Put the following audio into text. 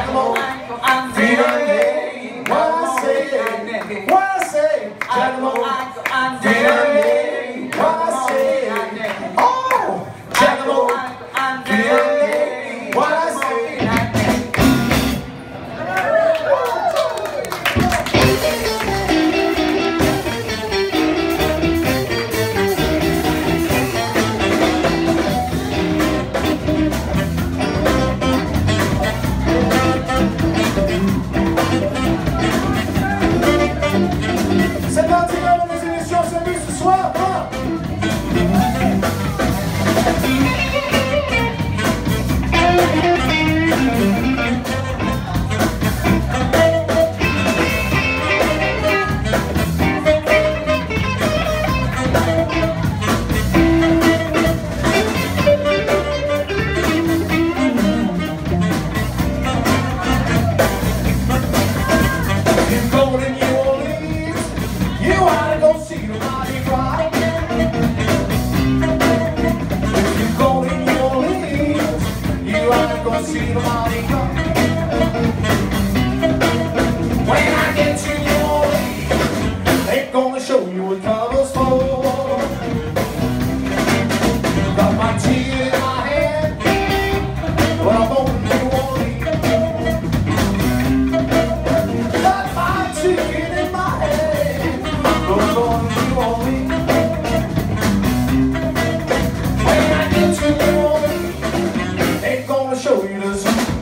Giacomo, Finale, what I say, what I say, Giacomo, Finale, show